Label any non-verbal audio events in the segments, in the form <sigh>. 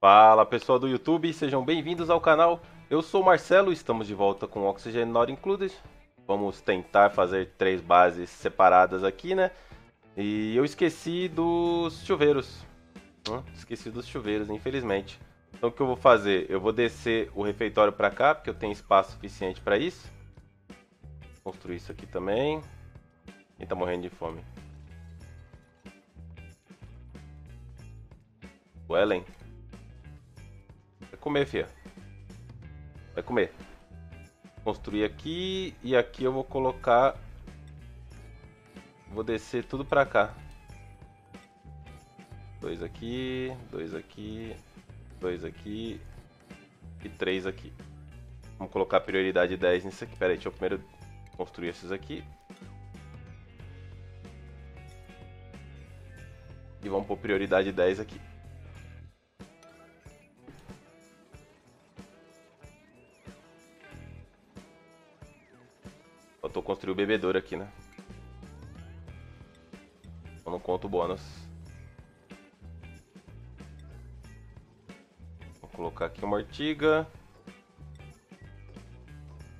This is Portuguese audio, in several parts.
Fala pessoal do YouTube, sejam bem-vindos ao canal. Eu sou o Marcelo, estamos de volta com Oxygen Not Included. Vamos tentar fazer três bases separadas aqui, né? E eu esqueci dos chuveiros. Hum, esqueci dos chuveiros, infelizmente. Então o que eu vou fazer? Eu vou descer o refeitório para cá, porque eu tenho espaço suficiente para isso. Construir isso aqui também. Quem tá morrendo de fome? O Ellen. Comer, fia. Vai comer. Construir aqui e aqui eu vou colocar... Vou descer tudo pra cá. Dois aqui, dois aqui, dois aqui e três aqui. Vamos colocar prioridade 10 nisso aqui. Pera aí, deixa eu primeiro construir esses aqui. E vamos por prioridade 10 aqui. Faltou construir o bebedouro aqui, né? Eu não conto o bônus. Vou colocar aqui uma ortiga.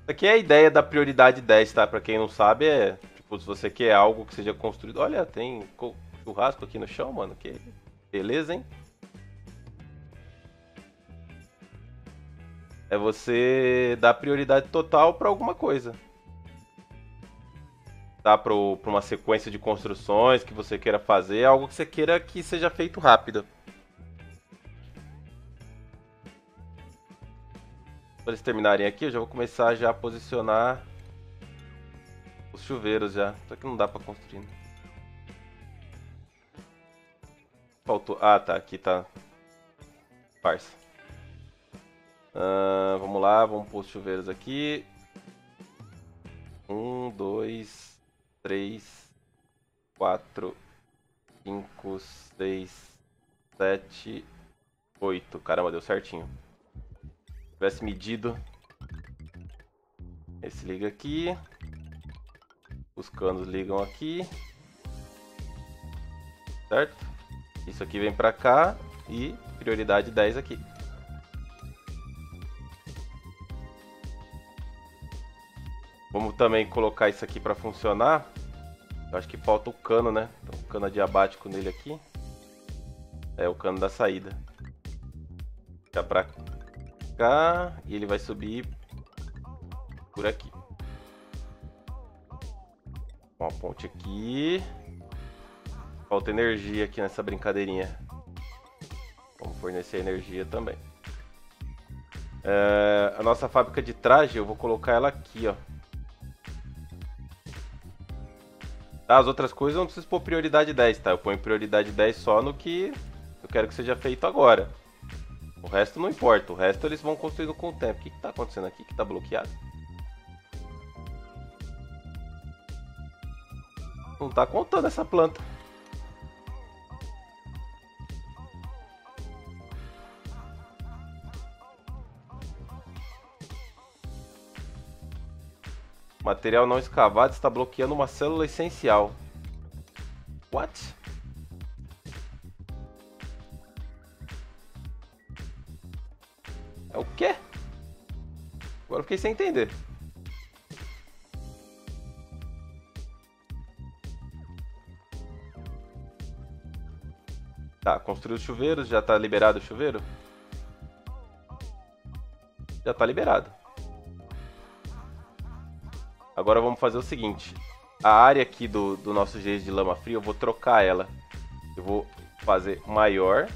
Isso aqui é a ideia da prioridade 10, tá? Pra quem não sabe, é... Tipo, se você quer algo que seja construído... Olha, tem churrasco aqui no chão, mano. Que beleza, hein? É você dar prioridade total para alguma coisa tá, para uma sequência de construções que você queira fazer, algo que você queira que seja feito rápido. Quando eles terminarem aqui, eu já vou começar já a posicionar os chuveiros já. Só que não dá para construir. Né? Faltou. Ah, tá. Aqui tá. Parça. Vamos lá, vamos pôr os chuveiros aqui. Um, dois, 3, 4, 5, 6, 7, 8. Caramba, deu certinho. Se tivesse medido. Esse liga aqui. Os canos ligam aqui. Certo? Isso aqui vem pra cá. E prioridade 10 aqui. Vamos também colocar isso aqui para funcionar. Eu acho que falta o cano, né? Então, o cano adiabático nele aqui. É o cano da saída. Fica pra cá e ele vai subir por aqui. Uma ponte aqui. Falta energia aqui nessa brincadeirinha. Vamos fornecer energia também. É, a nossa fábrica de traje, eu vou colocar ela aqui, ó. Tá, as outras coisas eu não preciso pôr prioridade 10, tá? Eu ponho prioridade 10 só no que eu quero que seja feito agora. O resto não importa, o resto eles vão construindo com o tempo. O que, que tá acontecendo aqui que tá bloqueado? Não tá contando essa planta. Material não escavado está bloqueando uma célula essencial. What? É o quê? Agora fiquei sem entender. Tá, construiu os chuveiros, já tá liberado o chuveiro? Já tá liberado. Agora vamos fazer o seguinte. A área aqui do, do nosso gesso de lama fria, eu vou trocar ela. Eu vou fazer maior.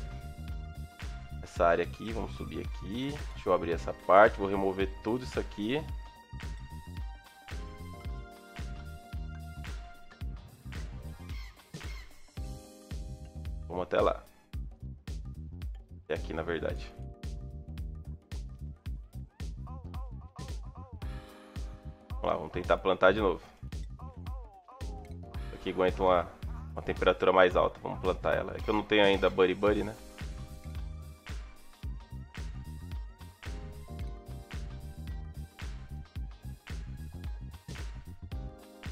Essa área aqui, vamos subir aqui. Deixa eu abrir essa parte, vou remover tudo isso aqui. Vamos até lá. É aqui, na verdade. Tentar plantar de novo. Aqui aguenta uma, uma temperatura mais alta. Vamos plantar ela. É que eu não tenho ainda Buddy Buddy, né?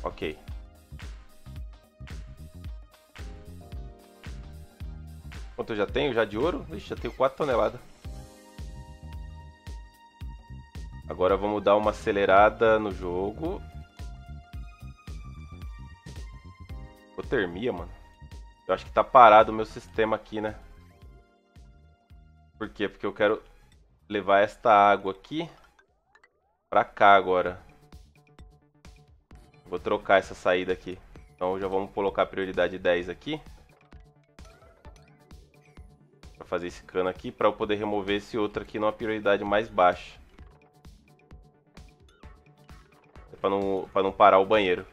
Ok. Quanto eu já tenho? Já de ouro? Ixi, já tenho 4 toneladas. Agora vamos dar uma acelerada no jogo. Hipotermia, mano. Eu acho que tá parado o meu sistema aqui, né? Por quê? Porque eu quero levar esta água aqui pra cá agora. Vou trocar essa saída aqui. Então já vamos colocar prioridade 10 aqui. Pra fazer esse cano aqui, para eu poder remover esse outro aqui numa prioridade mais baixa. Para não, não parar o banheiro.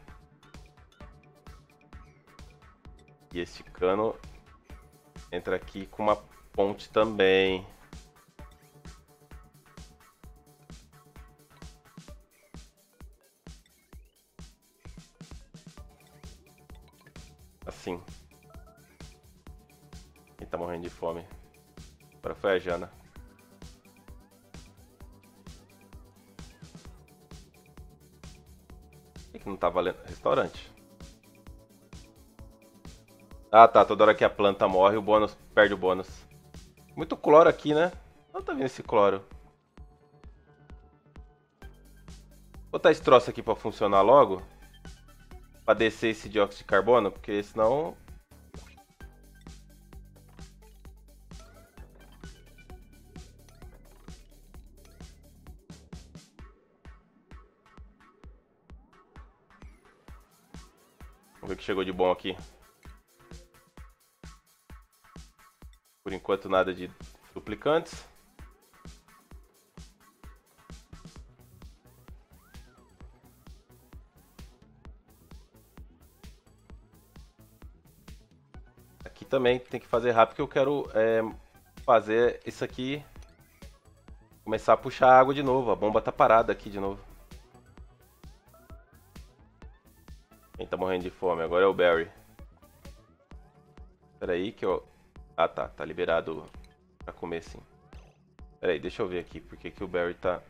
E esse cano entra aqui com uma ponte também. Assim. Quem tá morrendo de fome? Agora foi a Jana. Tá valendo? Restaurante. Ah, tá. Toda hora que a planta morre, o bônus perde o bônus. Muito cloro aqui, né? Não tá vendo esse cloro. Vou botar esse troço aqui pra funcionar logo. Pra descer esse dióxido de carbono, porque senão... Vamos ver o que chegou de bom aqui. Por enquanto nada de duplicantes. Aqui também tem que fazer rápido que eu quero é, fazer isso aqui começar a puxar água de novo. A bomba tá parada aqui de novo. Morrendo de fome? Agora é o Barry. Espera aí que eu ah tá, tá liberado pra comer sim. Pera aí, deixa eu ver aqui porque que o Barry tá...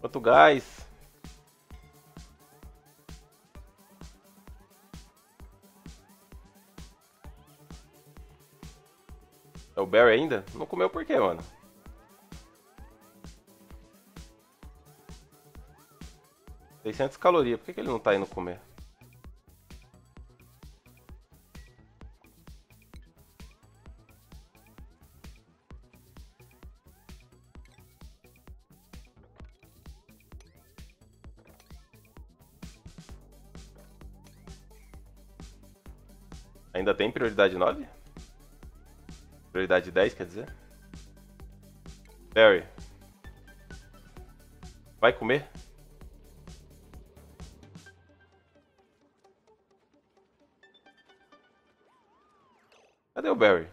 Quanto gás? Barry ainda? Não comeu por quê, mano? Seiscentos calorias, por que, que ele não tá indo comer? Ainda tem prioridade 9? Prioridade 10, quer dizer? Barry. Vai comer? Cadê o Barry?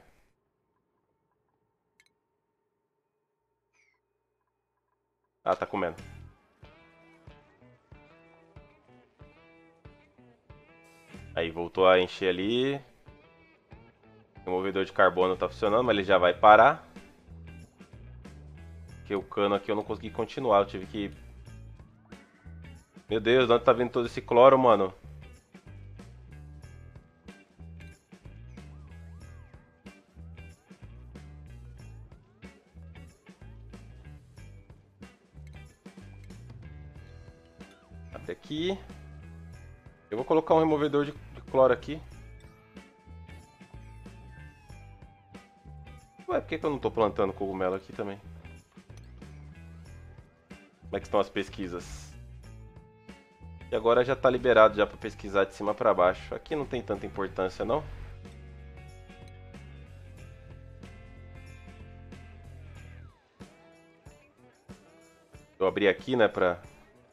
Ah, tá comendo. Aí voltou a encher ali. O movedor de carbono está funcionando, mas ele já vai parar. Porque o cano aqui eu não consegui continuar, eu tive que... Meu Deus, de onde tá vindo todo esse cloro, mano? Até aqui. Eu vou colocar um removedor de cloro aqui. Por que, que eu não tô plantando cogumelo aqui também? Como é que estão as pesquisas? E agora já tá liberado já para pesquisar de cima para baixo. Aqui não tem tanta importância não. Eu abri aqui, né, para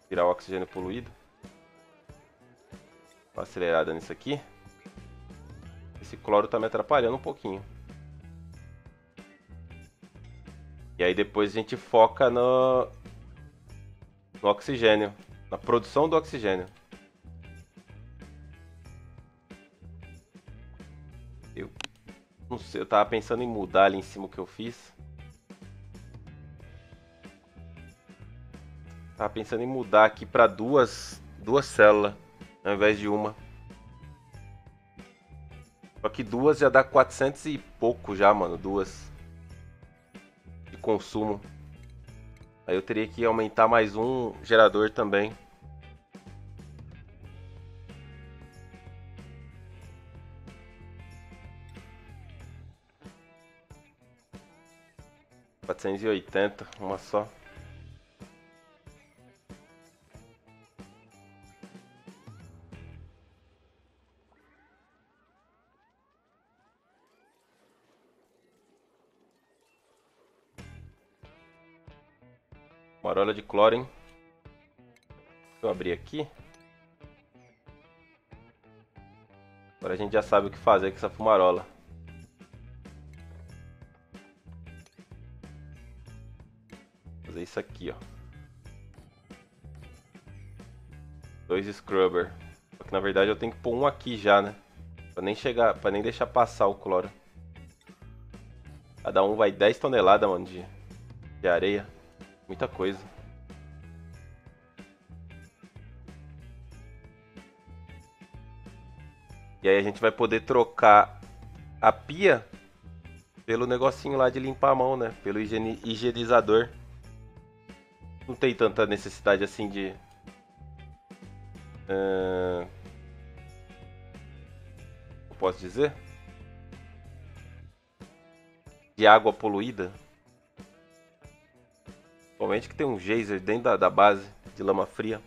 tirar o oxigênio poluído. Uma acelerada nisso aqui. Esse cloro tá me atrapalhando um pouquinho. E aí depois a gente foca no, no oxigênio, na produção do oxigênio. Não sei, eu tava pensando em mudar ali em cima o que eu fiz. Tava pensando em mudar aqui pra duas, duas células, ao invés de uma. Só que duas já dá 400 e pouco já, mano, duas. Consumo. Aí eu teria que aumentar mais um gerador também. Quatrocentos e oitenta, uma só. De cloro, hein? Deixa eu abrir aqui. Agora a gente já sabe o que fazer com essa fumarola. Fazer isso aqui, ó. Dois scrubber. Só que na verdade eu tenho que pôr um aqui já, né? Pra nem chegar, para nem deixar passar o cloro. Cada um vai 10 toneladas, mano, de, de areia. Muita coisa. E aí a gente vai poder trocar a pia pelo negocinho lá de limpar a mão, né? Pelo higienizador. Não tem tanta necessidade assim de... Uh... Posso dizer? De água poluída. Principalmente que tem um geyser dentro da, da base de lama fria.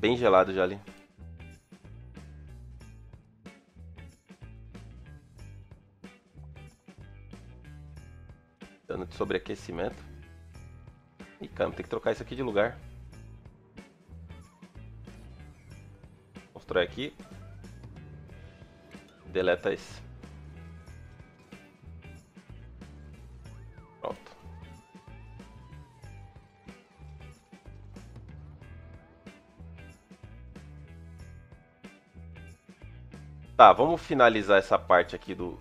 Bem gelado já ali. Dano de sobreaquecimento. Ih, cara, tem que trocar isso aqui de lugar. Constrói aqui. Deleta esse. Tá, vamos finalizar essa parte aqui do,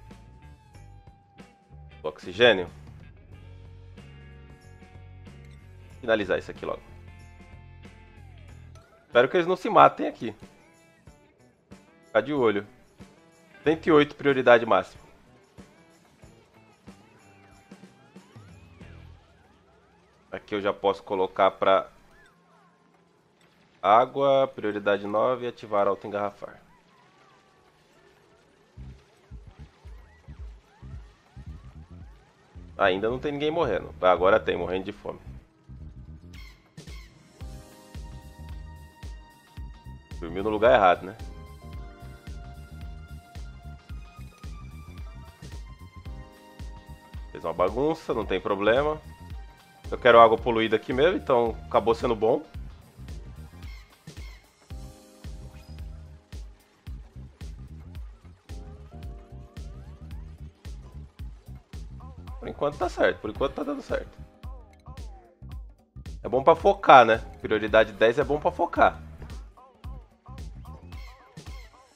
do oxigênio. Finalizar isso aqui logo. Espero que eles não se matem aqui. Ficar de olho. 108 prioridade máxima. Aqui eu já posso colocar para água, prioridade 9 e ativar auto Ainda não tem ninguém morrendo. Agora tem, morrendo de fome. Dormiu no lugar errado, né? Fez uma bagunça, não tem problema. Eu quero água poluída aqui mesmo, então acabou sendo bom. Enquanto tá certo, por enquanto tá dando certo. É bom pra focar, né? Prioridade 10 é bom pra focar.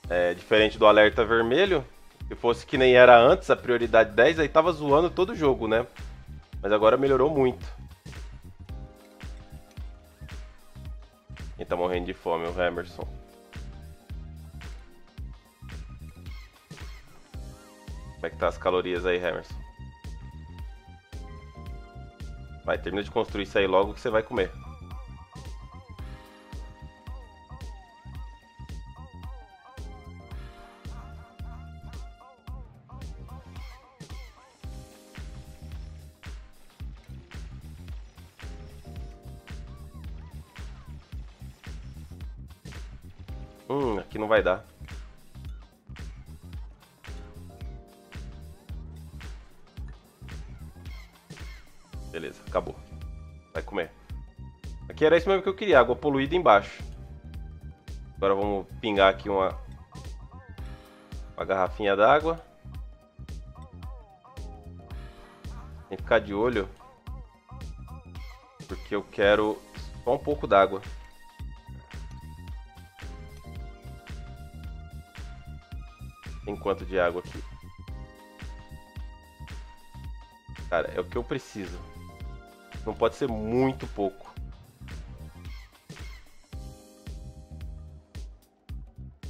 É diferente do alerta vermelho. Se fosse que nem era antes a prioridade 10, aí tava zoando todo o jogo, né? Mas agora melhorou muito. Quem tá morrendo de fome? O Emerson. Como é que tá as calorias aí, Emerson? Vai, termina de construir isso aí logo que você vai comer. Hum, aqui não vai dar. Acabou. Vai comer. Aqui era isso mesmo que eu queria, água poluída embaixo. Agora vamos pingar aqui uma, uma garrafinha d'água. Tem que ficar de olho. Porque eu quero só um pouco d'água. Tem quanto de água aqui? Cara, é o que eu preciso. Não pode ser muito pouco.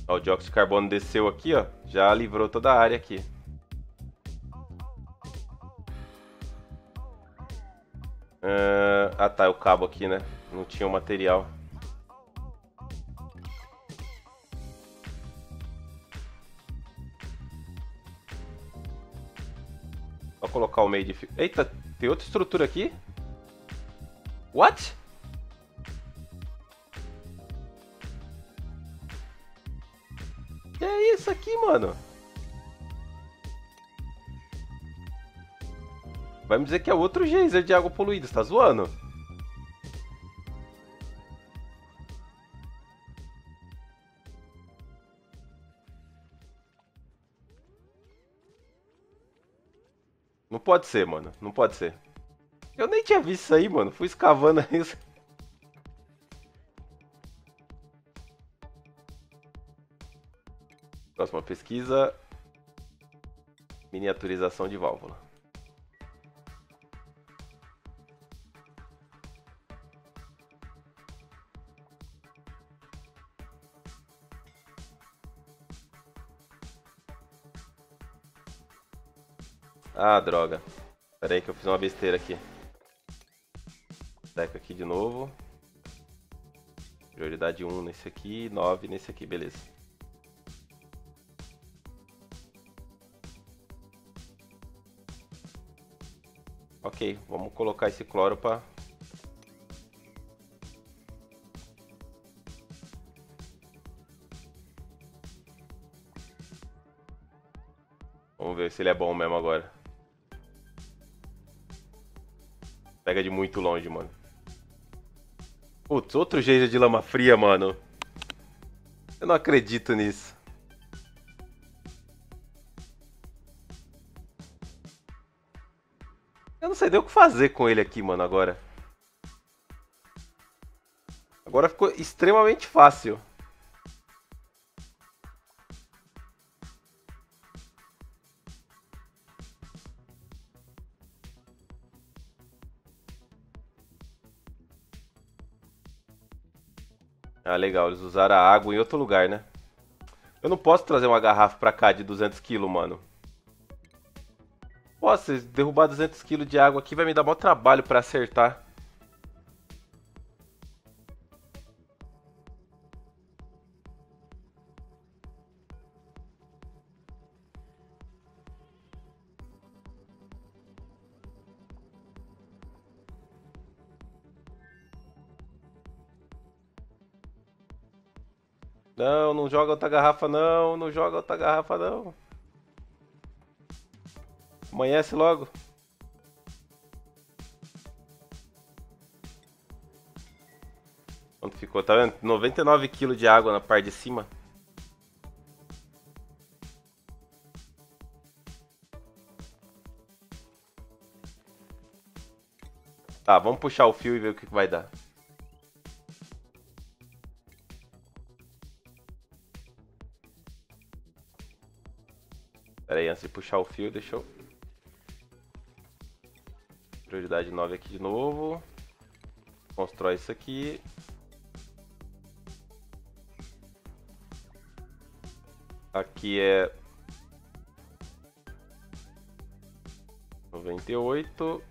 Ó, o dióxido de carbono desceu aqui, ó. Já livrou toda a área aqui. Uh, ah tá, é o cabo aqui, né? Não tinha o material. Vou colocar o meio de. Eita, tem outra estrutura aqui? What? Que é isso aqui, mano? Vai me dizer que é outro geyser de água poluída, você tá zoando? Não pode ser, mano. Não pode ser. Eu nem tinha visto isso aí, mano. Fui escavando <laughs> isso. Próxima pesquisa. Miniaturização de válvula. Ah, droga. Pera aí que eu fiz uma besteira aqui. Deca aqui de novo. Prioridade 1 nesse aqui, 9 nesse aqui, beleza. Ok, vamos colocar esse cloro para Vamos ver se ele é bom mesmo agora. Pega de muito longe, mano. Putz, outro geyser de lama fria, mano. Eu não acredito nisso. Eu não sei nem o que fazer com ele aqui, mano, agora. Agora ficou extremamente fácil. Legal. Eles usaram a água em outro lugar, né? Eu não posso trazer uma garrafa pra cá de 200 kg, mano. Posso, derrubar 200 kg de água aqui vai me dar maior trabalho pra acertar. Não, não joga outra garrafa não, não joga outra garrafa não. Amanhece logo. Quanto ficou? Tá vendo? 99 kg de água na parte de cima. Tá, vamos puxar o fio e ver o que vai dar. Antes de puxar o fio, deixa eu... Prioridade 9 aqui de novo. Constrói isso aqui. Aqui é... 98.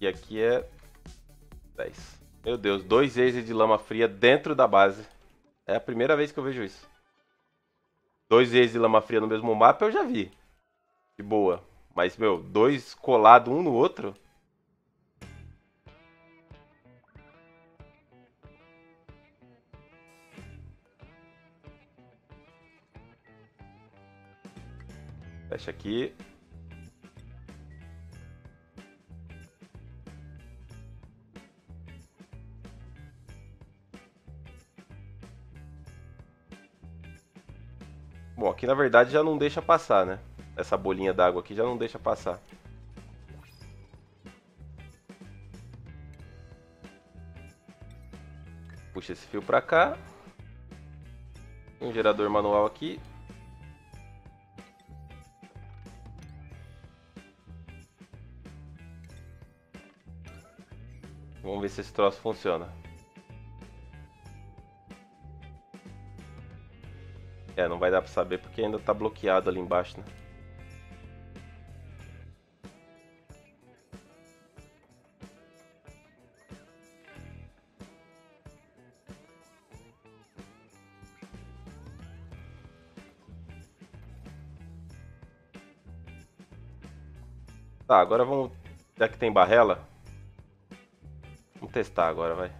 E aqui é 10. Meu Deus, dois eixos de lama fria dentro da base. É a primeira vez que eu vejo isso. Dois eixos de lama fria no mesmo mapa eu já vi. De boa. Mas, meu, dois colados um no outro. Fecha aqui. Bom, aqui na verdade já não deixa passar, né? essa bolinha d'água aqui já não deixa passar. Puxa esse fio para cá. Um gerador manual aqui. Vamos ver se esse troço funciona. É, não vai dar para saber porque ainda está bloqueado ali embaixo, né? Tá, agora vamos. Já que tem barrela. Vamos testar agora, vai.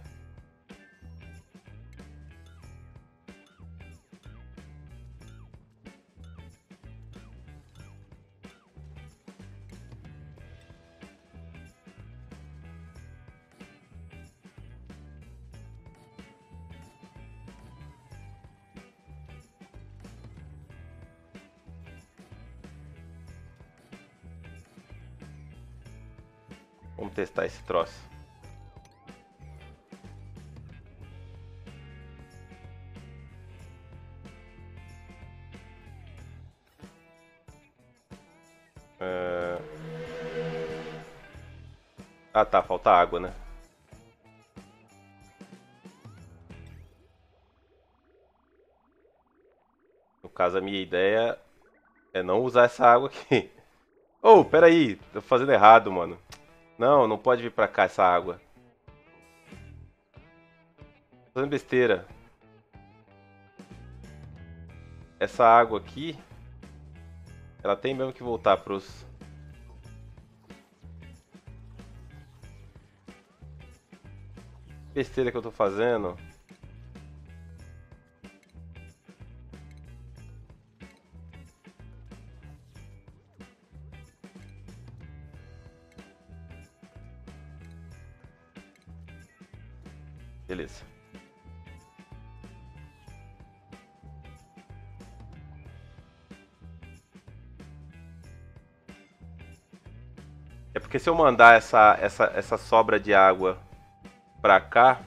Vamos testar esse troço. É... Ah tá, falta água, né? No caso, a minha ideia é não usar essa água aqui. <laughs> Oh, peraí, tô fazendo errado, mano. Não, não pode vir pra cá essa água. Tô fazendo besteira. Essa água aqui, ela tem mesmo que voltar pros... Besteira que eu tô fazendo. Porque se eu mandar essa, essa, essa sobra de água pra cá,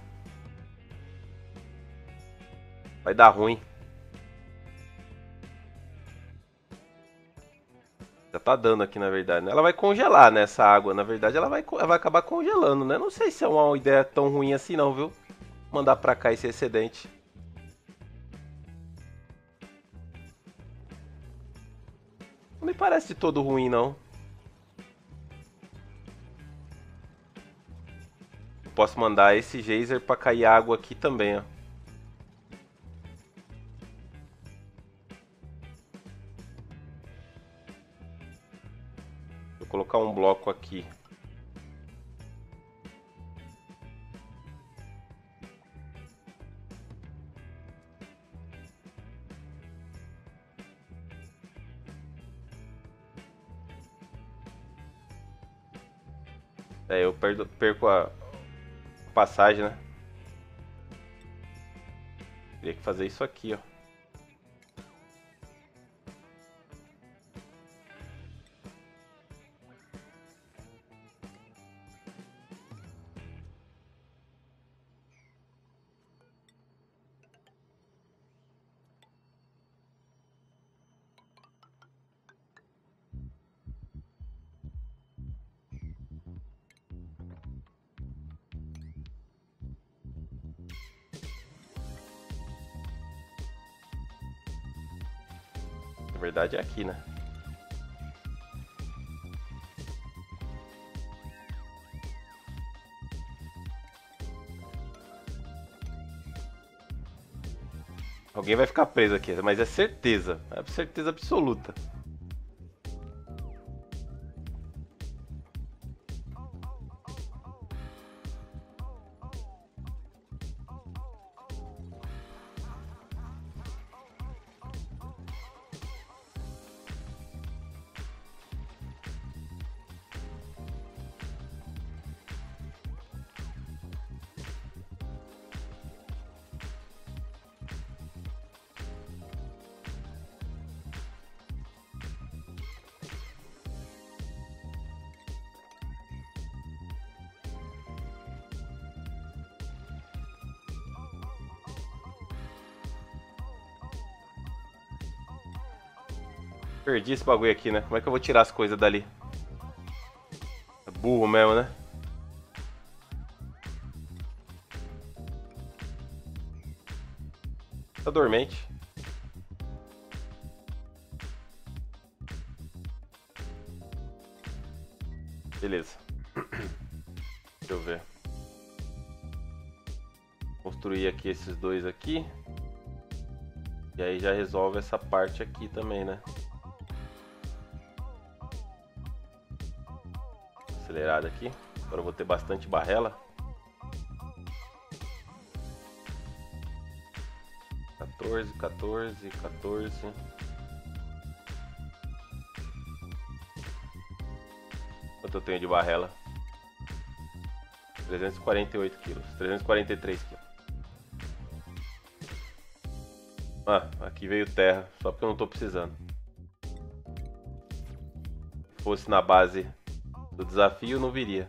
vai dar ruim. Já tá dando aqui, na verdade. Né? Ela vai congelar, né, essa água. Na verdade, ela vai, ela vai acabar congelando, né? Não sei se é uma ideia tão ruim assim, não, viu? mandar para cá esse excedente. Não me parece de todo ruim, não. Posso mandar esse geyser para cair água aqui também, ó. Vou colocar um bloco aqui. É, eu perco a passagem, né? Teria que fazer isso aqui, ó. Verdade é aqui, né? Alguém vai ficar preso aqui, mas é certeza, é certeza absoluta. Perdi esse bagulho aqui, né? Como é que eu vou tirar as coisas dali? É burro mesmo, né? Tá dormente. Beleza. <clears throat> Deixa eu ver. Construir aqui esses dois aqui. E aí já resolve essa parte aqui também, né? Acelerada aqui. Agora vou ter bastante barrela. 14, 14, 14. Quanto eu tenho de barrela? 348 quilos, 343 quilos. Ah, aqui veio terra, só porque eu não estou precisando. Se fosse na base do desafio, não viria.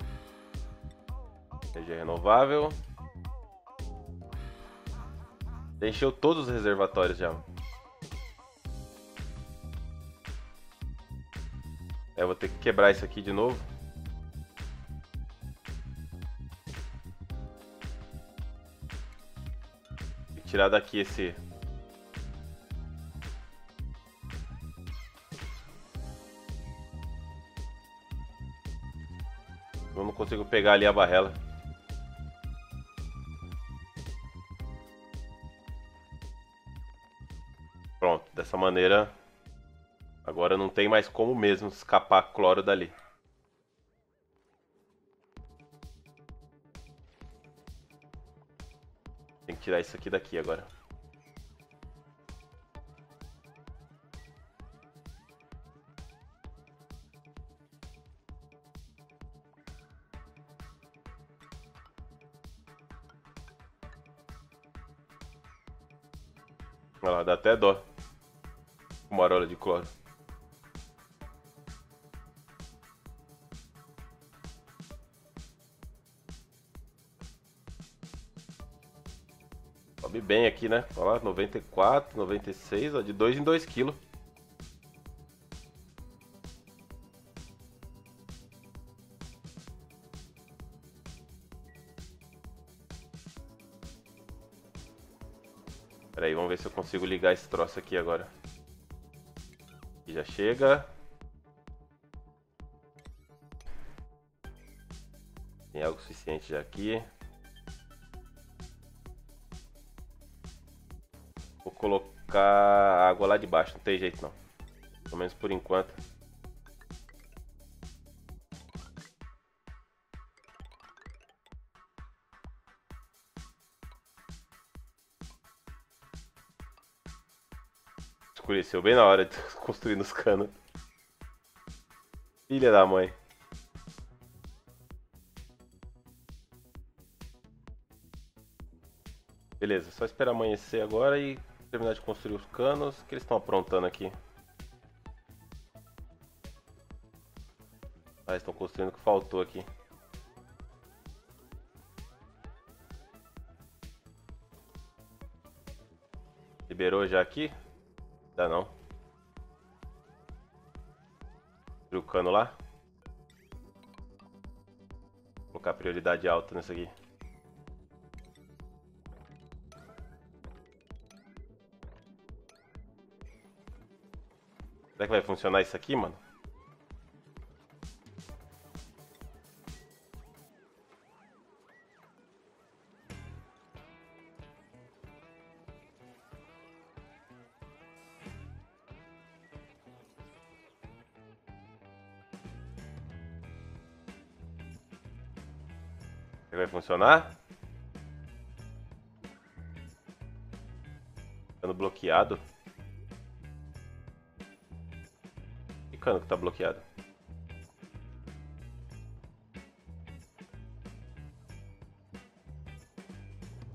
Energia renovável. Encheu todos os reservatórios já. É, vou ter que quebrar isso aqui de novo. Que tirar daqui esse... consigo pegar ali a barrela. Pronto, dessa maneira Agora não tem mais como mesmo escapar cloro dali. Tem que tirar isso aqui daqui agora. Até dó. Uma hora de cloro. Sobe bem aqui, né? Olha lá, 94, 96, ó, de 2 em 2 quilos. Ligar esse troço aqui agora. Aqui já chega. Tem algo suficiente já aqui. colocar água lá de baixo, não tem jeito não. Pelo menos por enquanto. Escureceu bem na hora de <laughs> construir nos canos. Filha da mãe. Beleza, só esperar amanhecer agora e terminar de construir os canos. Que eles estão aprontando aqui? Ah, estão construindo o que faltou aqui. Liberou já aqui? Dá não. Abriu o cano lá. Vou colocar prioridade alta nisso aqui. Será que vai funcionar isso aqui, mano? Funcionar? Ficando bloqueado. cano que tá bloqueado.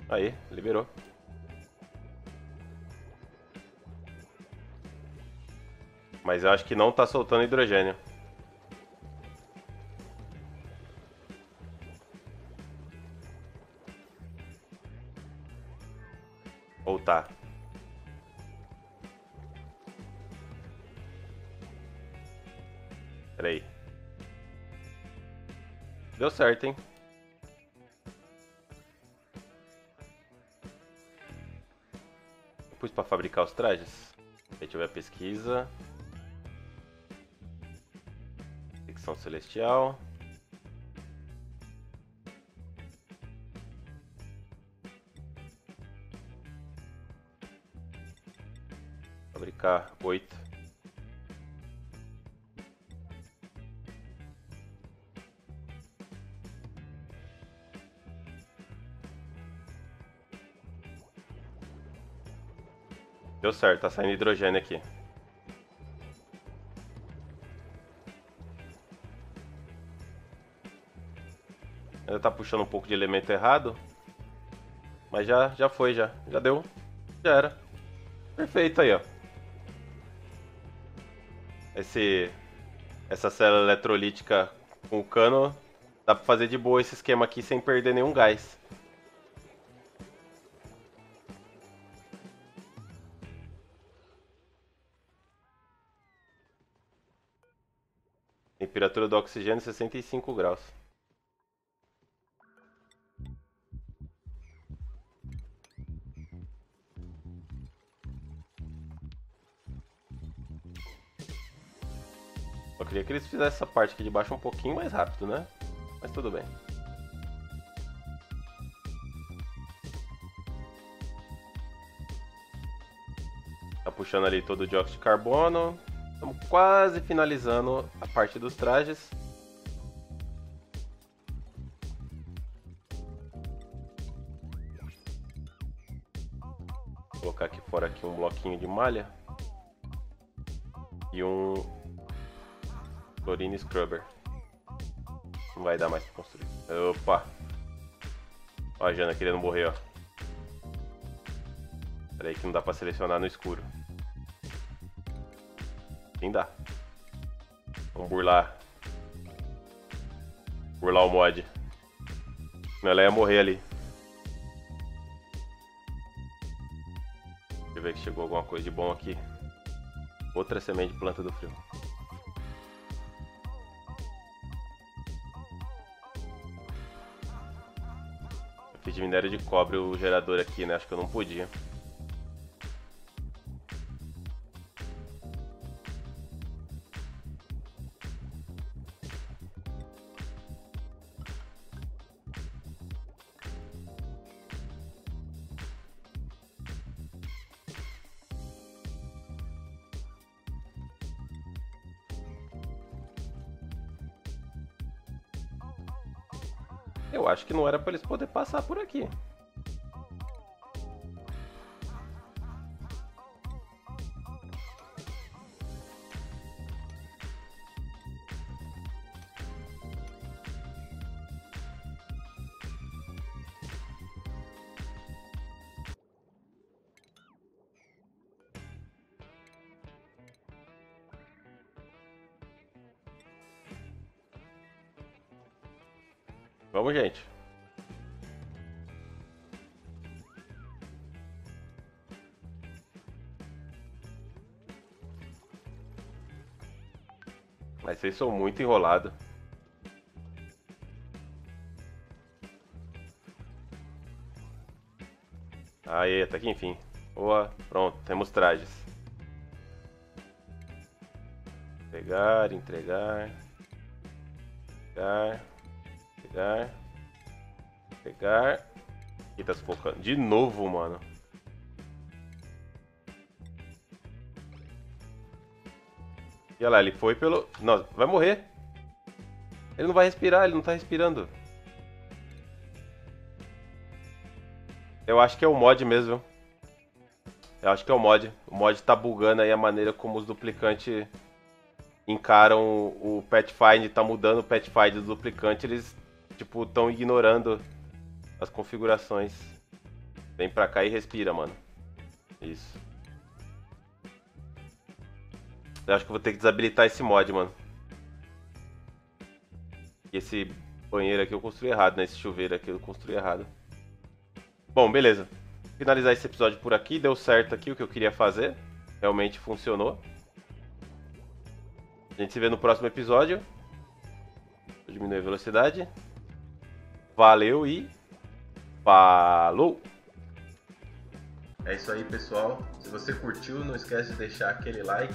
Aí, liberou. Mas eu acho que não tá soltando hidrogênio. Deu certo, hein? para fabricar os trajes. A gente vai a pesquisa. Secção celestial. Fabricar oito. Certo, tá saindo hidrogênio aqui. Ainda tá puxando um pouco de elemento errado. Mas já, já foi, já. Já deu. Já era. Perfeito aí, ó. Esse, essa célula eletrolítica com o cano, dá pra fazer de boa esse esquema aqui sem perder nenhum gás. Temperatura do oxigênio 65 graus. Eu queria que eles fizessem essa parte aqui de baixo um pouquinho mais rápido, né? Mas tudo bem. Tá puxando ali todo o dióxido de carbono. Estamos quase finalizando a parte dos trajes. Vou colocar aqui fora aqui um bloquinho de malha e um chlorine scrubber. Não vai dar mais para construir. Opa! Ó a Jana querendo morrer, ó. Pera aí que não dá para selecionar no escuro. Dá. Vamos burlar. Burlar o mod. Ela ia morrer ali. Deixa eu ver que chegou alguma coisa de bom aqui. Outra semente de planta do frio. Eu fiz de minério de cobre o gerador aqui, né? Acho que eu não podia. Eles poder passar por aqui. Vamos, gente. Vocês são muito enrolados. Aí, até que enfim. Boa, pronto, temos trajes. Pegar, entregar. Pegar. Pegar. Pegar. E tá sufocando. De novo, mano. Olha lá, ele foi pelo... Não, vai morrer. Ele não vai respirar, ele não tá respirando. Eu acho que é o mod mesmo. Eu acho que é o mod. O mod tá bugando aí a maneira como os duplicantes encaram o Pathfinder, tá mudando o Pathfinder do duplicante, eles tipo estão ignorando as configurações. Vem pra cá e respira, mano. Isso. Eu acho que vou ter que desabilitar esse mod, mano. Esse banheiro aqui eu construí errado, né? Esse chuveiro aqui eu construí errado. Bom, beleza. Finalizar esse episódio por aqui. Deu certo aqui o que eu queria fazer. Realmente funcionou. A gente se vê no próximo episódio. Vou diminuir a velocidade. Valeu e falou! É isso aí, pessoal. Se você curtiu, não esquece de deixar aquele like.